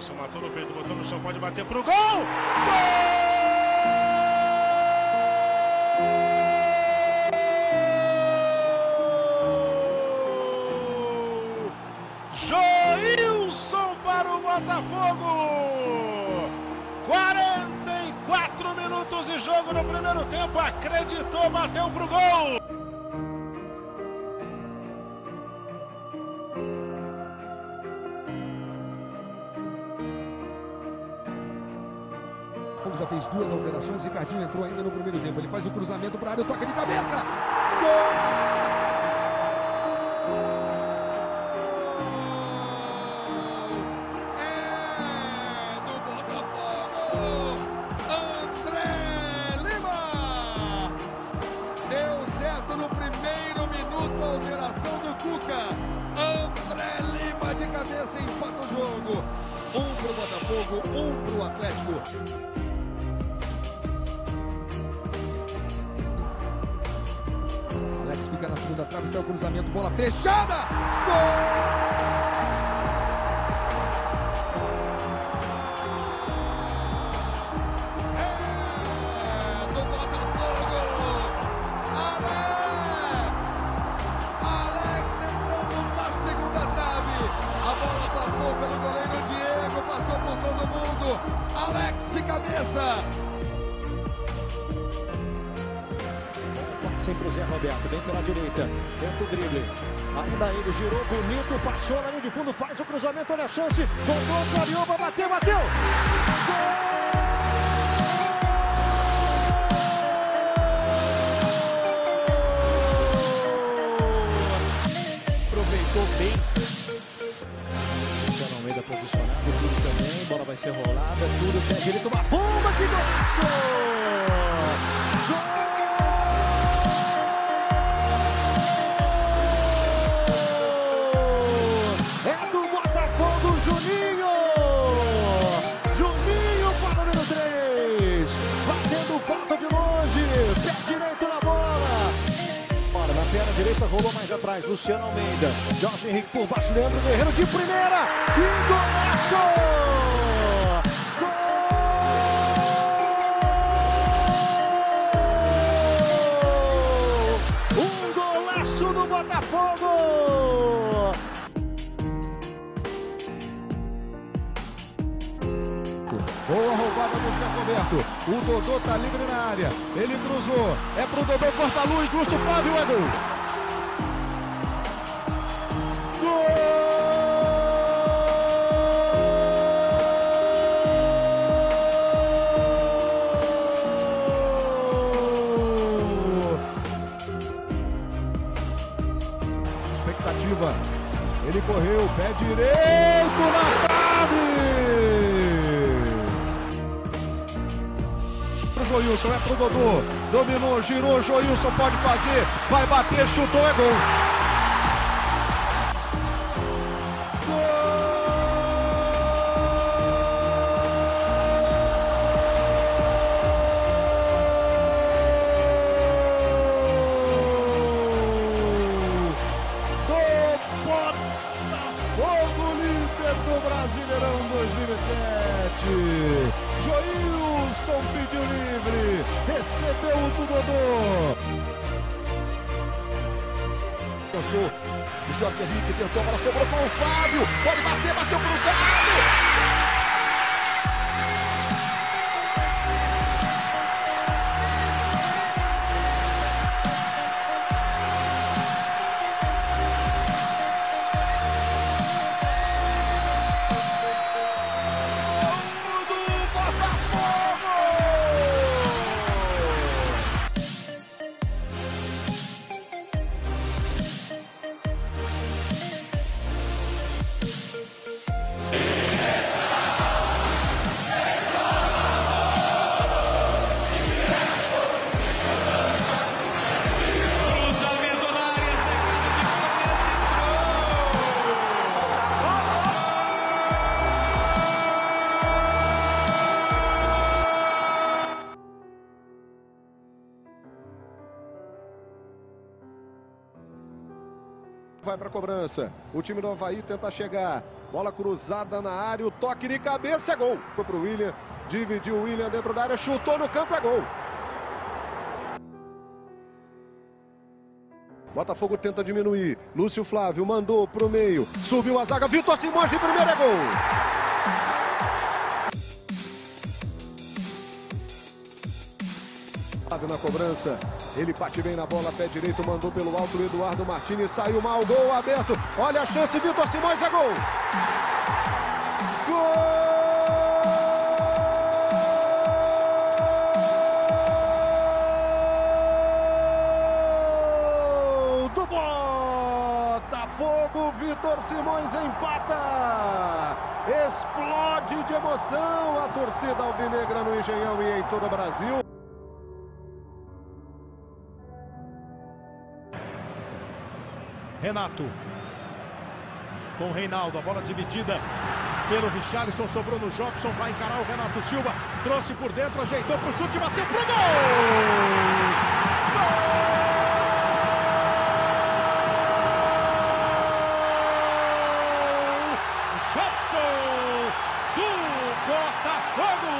Joilson matou no peito, botou no chão, pode bater pro gol! Gol! Joilson para o Botafogo! 44 minutos de jogo no primeiro tempo, acreditou, bateu pro gol! Fogo já fez duas alterações. Ricardinho entrou ainda no primeiro tempo. Ele faz o cruzamento para a área, toca de cabeça. Gol! É do Botafogo. André Lima. Deu certo no primeiro minuto a alteração do Cuca. André Lima de cabeça empata o jogo. Um pro Botafogo, um pro Atlético. Alex fica na segunda trave, sai o cruzamento, bola fechada! Gol! É do Botafogo! Alex! Alex entrando na segunda trave. A bola passou pelo goleiro Diego, passou por todo mundo. Alex de cabeça. Sempre o Zé Roberto, bem pela direita, tenta o drible. Ainda ele girou bonito, passou na linha de fundo, faz o cruzamento, olha a chance. Voltou, clareou, vai bater, bateu! aproveitou bem. Luciano Almeida posicionado, tudo também, bola vai ser rolada, tudo pé direito, perna direita, rolou mais atrás, Luciano Almeida. Jorge Henrique por baixo, Leandro Guerreiro de primeira. E golaço! Gol! Um golaço do Botafogo! Boa roubada do Zé Roberto. O Dodô tá livre na área. Ele cruzou. É pro Dodô, corta a luz. Lúcio Flávio é gol. Ele correu, pé direito na trave! Pro Joilson, é pro Dodô. Dominou, girou, Joilson pode fazer. Vai bater, chutou, é gol. Joilson pediu livre, recebeu o do Dodô. Pensou, o Henrique tentou, a bola sobrou com o Fábio, pode bater, bateu para a cobrança. O time do Havaí tenta chegar. Bola cruzada na área, o toque de cabeça é gol. Foi pro William, dividiu o William dentro da área, chutou no campo, é gol. Botafogo tenta diminuir. Lúcio Flávio mandou pro meio. Subiu a zaga. Vitor Simões de primeira é gol. Na cobrança. Ele bate bem na bola, pé direito, mandou pelo alto Eduardo Martins. Saiu mal, gol aberto. Olha a chance, Vitor Simões é gol. Gol do Botafogo, Vitor Simões empata. Explode de emoção a torcida alvinegra no Engenhão e em todo o Brasil. Renato. Com o Reinaldo, a bola dividida pelo Richarlison, sobrou no Jobson, vai encarar o Renato Silva, trouxe por dentro, ajeitou pro chute, bateu pro gol! Gol! Jobson do Botafogo!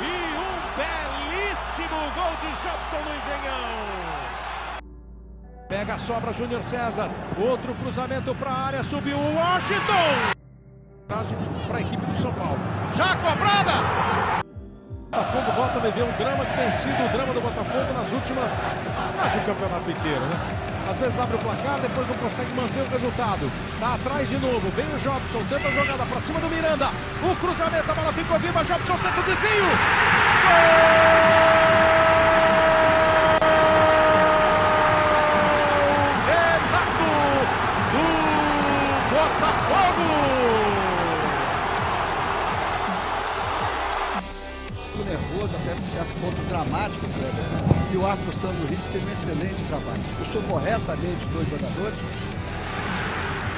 E um belíssimo gol de Jobson no Engenhão! Pega a sobra Júnior César. Outro cruzamento para a área. Subiu o Washington. Para a equipe do São Paulo. Já cobrada. Botafogo volta a viver um drama que tem sido o drama do Botafogo nas últimas. Mas o campeonato inteiro, né? Às vezes abre o placar, depois não consegue manter o resultado. Tá atrás de novo. Vem o Jobson, tenta a jogada para cima do Miranda. O cruzamento, a bola ficou viva. Jobson tenta o desvio. Gol! Ponto dramático, Kleber. E o árbitro Sandro Rico fez um excelente trabalho. Puxou corretamente dois jogadores.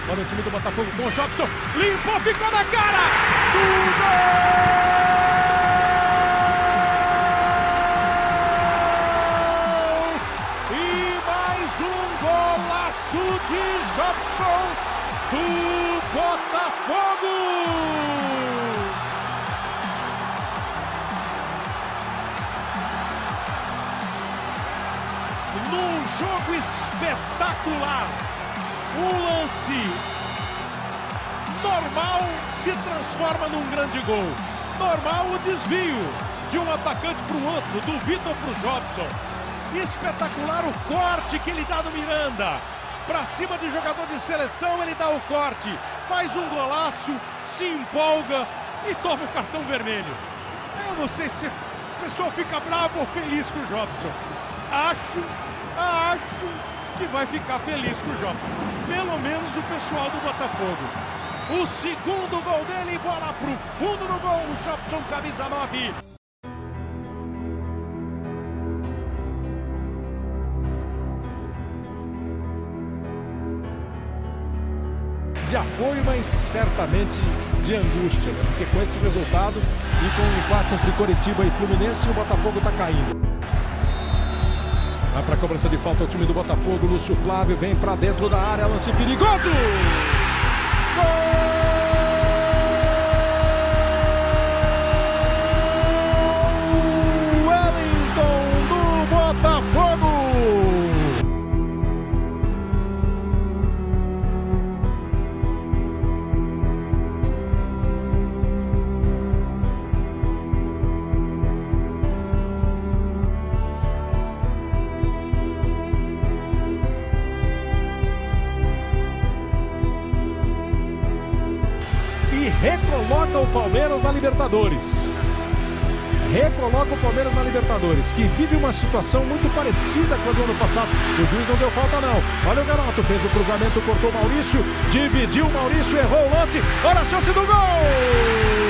Olha o time do Botafogo com o Jobson. Limpou, ficou na cara! Do gol! E mais um golaço de Jobson do Botafogo! Jogo espetacular. Um lance normal se transforma num grande gol. Normal o desvio de um atacante para o outro, do Vitor para o Jobson. Espetacular o corte que ele dá no Miranda. Para cima de jogador de seleção, ele dá o corte. Faz um golaço, se empolga e toma o cartão vermelho. Eu não sei se o pessoal fica bravo ou feliz com o Jobson. Acho, acho que vai ficar feliz com o Jobson. Pelo menos o pessoal do Botafogo. O segundo gol dele, bola pro fundo do gol, o Jobson, camisa 9. De apoio, mas certamente de angústia, né? porque com esse resultado e com o empate entre Coritiba e Fluminense, o Botafogo está caindo. Vai para a cobrança de falta o time do Botafogo. Lúcio Flávio vem para dentro da área. Lance perigoso. Gol! Recoloca o Palmeiras na Libertadores. Recoloca o Palmeiras na Libertadores, que vive uma situação muito parecida com a do ano passado. O juiz não deu falta, não. Olha o garoto, fez o cruzamento, cortou o Maurício, dividiu o Maurício, errou o lance. Olha a chance do gol!